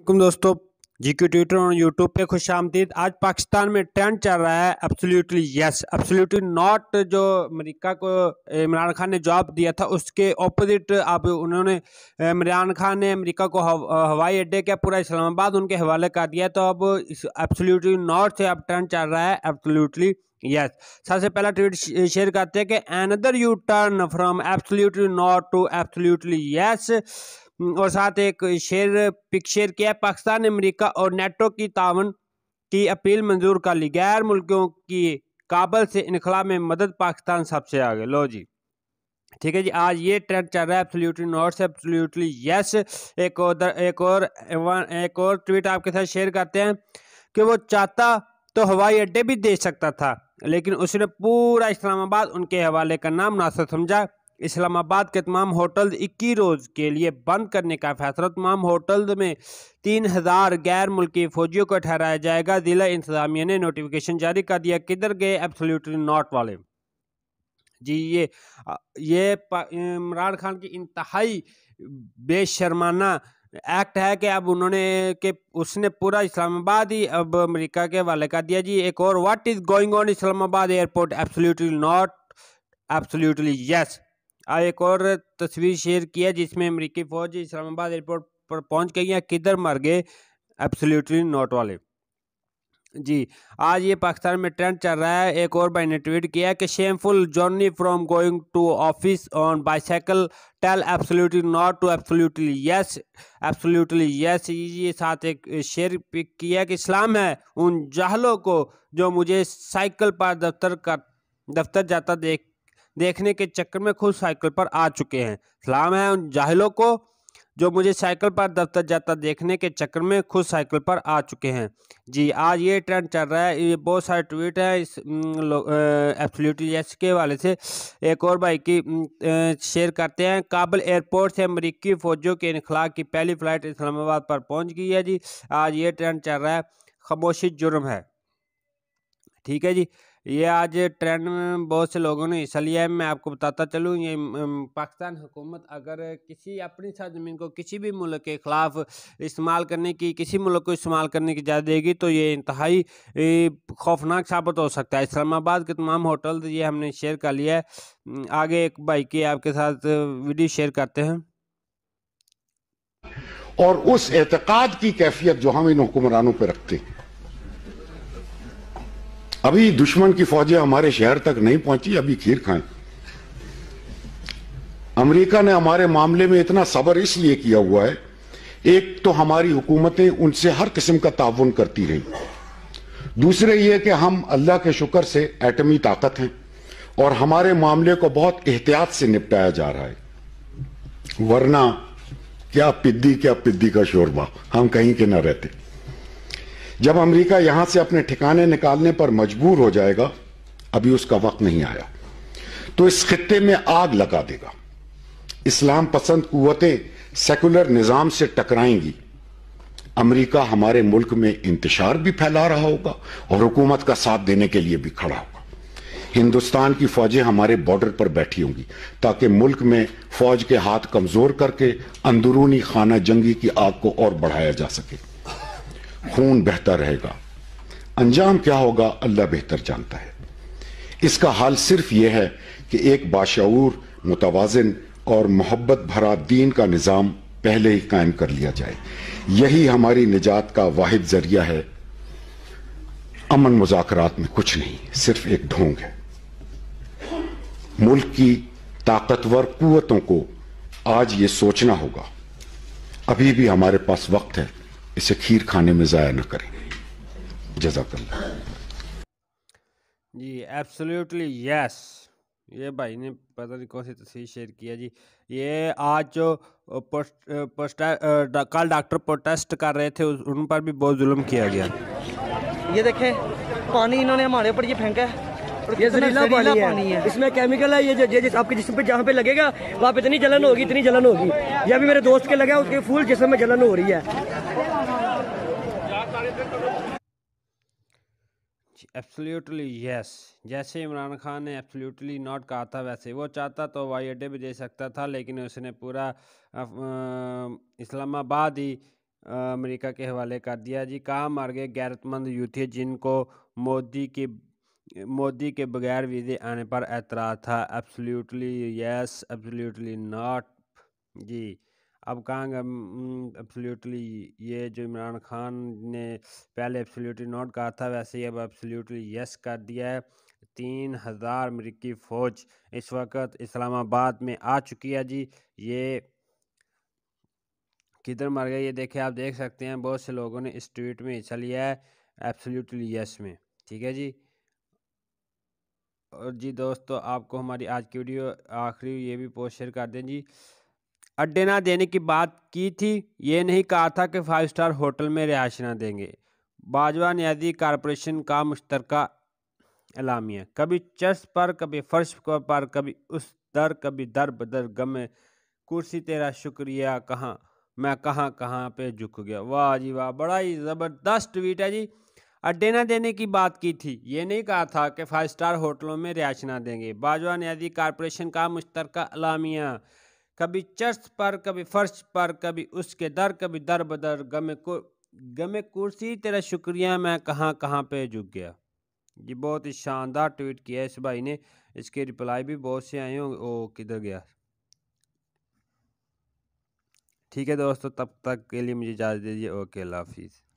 दोस्तों G Q Twitter और YouTube पे खुश आमदीद। आज पाकिस्तान में ट्रेंड चल रहा है एब्सोल्युटली यस एब्सोल्युटली नॉट जो अमेरिका को इमरान खान ने जवाब दिया था, उसके ऑपोजिट अब उन्होंने इमरान खान ने अमेरिका को हवाई अड्डे का पूरा इस्लामाबाद उनके हवाले कर दिया तो अब एब्सोल्युटली नॉट से अब ट्रेंड चल रहा है एब्सोल्युटली यस सबसे पहला ट्वीट शेयर करते हैं कि another U turn from absolutely not to absolutely yes और साथ एक शेर, पिक शेयर किया पाकिस्तान, अमेरिका और नेटो की तावन की अपील मंजूर कर ली। गैर मुल्कों की काबल से इनखला में मदद पाकिस्तान सबसे आगे। लो जी। ठीक है जी, आज ये ट्रेंड चल रहा है एब्सोल्युटली नॉट एब्सोल्युटली यस एक और एक और एक और ट्वीट आपके साथ शेयर करते हैं कि वो चाहता तो हवाई अड्डे भी दे सकता था, लेकिन उसने पूरा इस्लामाबाद उनके हवाले का नाम नासर समझा। इस्लामाबाद के तमाम होटल इक्कीस रोज़ के लिए बंद करने का फैसला। तमाम होटल में तीन हज़ार गैर मुल्की फौजियों को ठहराया जाएगा। जिला इंतजामिया ने नोटिफिकेशन जारी कर दिया, किधर गए एब्सोल्युटली नॉट वाले। जी, ये ये इमरान खान की इंतहाई बेशर्माना एक्ट है कि अब उन्होंने, कि उसने पूरा इस्लामाबाद ही अब अमेरिका के वाले कर दिया। जी, एक और what is going on Islamabad airport absolutely not absolutely yes एक और तस्वीर शेयर किया जिसमें अमरीकी फौज इस्लामाबाद एयरपोर्ट पर पहुँच गई है। किधर मर गए? एब्सोल्युटली नॉट वाले। जी, आज ये पाकिस्तान में ट्रेंड चल रहा है। एक और भाई ने ट्वीट किया कि shameful journey from going to office on bicycle till absolutely not to absolutely yes absolutely yes ये साथ एक शेयर पिक किया कि इस्लाम है उन जाहलों को जो मुझे साइकिल पर दफ्तर का दफ्तर जाता देख देखने के चक्कर में खुद साइकिल पर आ चुके हैं। सलाम है उन जाहिलों को जो मुझे साइकिल पर दफ्तर जाता देखने के चक्कर में खुद साइकिल पर आ चुके हैं। जी, आज ये ट्रेंड चल रहा है। ये बहुत सारे ट्वीट है इस एब्सोल्युटली यस के वाले से। एक और भाई की शेयर करते हैं। काबुल एयरपोर्ट से अमरीकी फौजियों के इनखला की पहली फ़्लाइट इस्लामाबाद पर पहुँच गई है जी। आज ये ट्रेंड चल रहा है। खामोशी जुर्म है। ठीक है जी। ये आज ट्रेंड में बहुत से लोगों ने हिस्सा लिया है। मैं आपको बताता चलूँ, ये पाकिस्तान हुकूमत अगर किसी अपनी ज़मीन को किसी भी मुल्क के ख़िलाफ़ इस्तेमाल करने की, किसी मुल्क को इस्तेमाल करने की इजाज़त देगी तो ये इंतहाई खौफनाक साबित हो सकता है। इस्लामाबाद के तमाम होटल ये हमने शेयर कर लिया है। आगे एक भाई की आपके साथ वीडियो शेयर करते हैं। और उस एतकाद की कैफियत जो हम इन हुक्मरानों पर रखते हैं। अभी दुश्मन की फौजें हमारे शहर तक नहीं पहुँची, अभी खीर खाएँ। अमेरिका ने हमारे मामले में इतना सबर इसलिए किया हुआ है, एक तो हमारी हुकूमतें उनसे हर किस्म का ताउन करती रही। दूसरे ये कि हम अल्लाह के शुक्र से एटमी ताकत हैं और हमारे मामले को बहुत एहतियात से निपटाया जा रहा है। वरना क्या पिद्दी क्या पिद्दी का शोरबा, हम कहीं के ना रहते। जब अमेरिका यहाँ से अपने ठिकाने निकालने पर मजबूर हो जाएगा, अभी उसका वक्त नहीं आया। तो इस खत्ते में आग लगा देगा। इस्लाम पसंद कुतें सेकुलर निज़ाम से टकराएँगी। अमेरिका हमारे मुल्क में इंतशार भी फैला रहा होगा और हुकूमत का साथ देने के लिए भी खड़ा होगा। हिंदुस्तान की फौजें हमारे बॉर्डर पर बैठी होंगी ताकि मुल्क में फौज के हाथ कमज़ोर करके अंदरूनी खाना जंगी की आग को और बढ़ाया जा सके। खून बहता रहेगा। अंजाम क्या होगा, अल्लाह बेहतर जानता है। इसका हाल सिर्फ़ यह है कि एक बाशूर मुतवाजन और मोहब्बत भरा दीन का निज़ाम पहले ही कायम कर लिया जाए। यही हमारी निजात का वाहिद ज़रिया है। अमन मुजाकरात में कुछ नहीं, सिर्फ़ एक ढोंग है। मुल्क की ताकतवर कुतों को आज ये सोचना होगा। अभी भी हमारे पास वक्त है। इसे खीर खाने में ज़ाया न करें। जजाकल्ला जी एब्सोल्युटली यस ये भाई ने पता नहीं कौन सी तस्वीर शेयर किया जी। ये आज जो पोस्ट कल डॉक्टर प्रोटेस्ट कर रहे थे उन पर भी बहुत जुल्म किया गया। ये देखें पानी इन्होंने हमारे ऊपर ये फेंका है। ये जहरीला पानी, पानी है। इसमें केमिकल है ये जो जिस आपके जिसम पे जहाँ पे लगेगा वहाँ पे इतनी जलन होगी इतनी जलन होगी। ये अभी मेरे दोस्त के लगा उसके फूल जिसम में जलन हो रही है। एब्सोल्युटली यस जैसे इमरान खान ने एब्सोल्युटली नॉट कहा था वैसे। वो चाहता तो हवाई अड्डे भी दे सकता था, लेकिन उसने पूरा इस्लामाबाद ही अमेरिका के हवाले कर दिया। जी कहाँ मार गए गैरतमंद यूथी जिनको मोदी की, मोदी के बगैर वीज़े आने पर एतराज़ था। एब्सोल्युटली यस एब्सोल्युटली नॉट जी। अब कहाँ एब्सोल्युटली ये जो इमरान खान ने पहले एब्सोल्युटली नॉट कहा था, वैसे ही अब एब्सोल्युटली यस कर दिया है। तीन हज़ार अमरीकी फ़ौज इस वक्त इस्लामाबाद में आ चुकी है जी। ये किधर मर गए ये देखे आप देख सकते हैं, बहुत से लोगों ने इस ट्वीट में हिस्सा लिया है एब्सोल्युटली यस में। ठीक है जी? और जी दोस्तों, आपको हमारी आज की वीडियो आखिरी ये भी पोस्ट शेयर कर दें जी। अड्डे ना देने की बात की थी, ये नहीं कहा था कि फाइव स्टार होटल में रिहायश ना देंगे। बाजवा न्याजी कारपोरेशन का मुश्तर एलामिया कभी चर्च पर, कभी फर्श पर, कभी उस दर, कभी दर बदर गम कुर्सी तेरा शुक्रिया, कहाँ? मैं कहाँ कहाँ पे झुक गया? वाह जी वाह, बड़ा ही ज़बरदस्त ट्वीट है जी। अड्डे ना देने की बात की थी, ये नहीं कहा था कि फाइव स्टार होटलों में रिहायश ना देंगे। बाजवा न्याजी कारपोरेशन का मुश्तर अलामिया कभी चर्च पर, कभी फर्श पर, कभी उसके दर, कभी दर बदर। गमे को, गमे कुर्सी, तेरा शुक्रिया, मैं कहाँ कहाँ पे झुक गया? ये बहुत ही शानदार ट्वीट किया इस भाई ने। इसके रिप्लाई भी बहुत से आए हों, ओ, किधर गया? ठीक है दोस्तों, तब तक के लिए मुझे इजाज़त दीजिए। ओके, अल्लाह हाफिज़।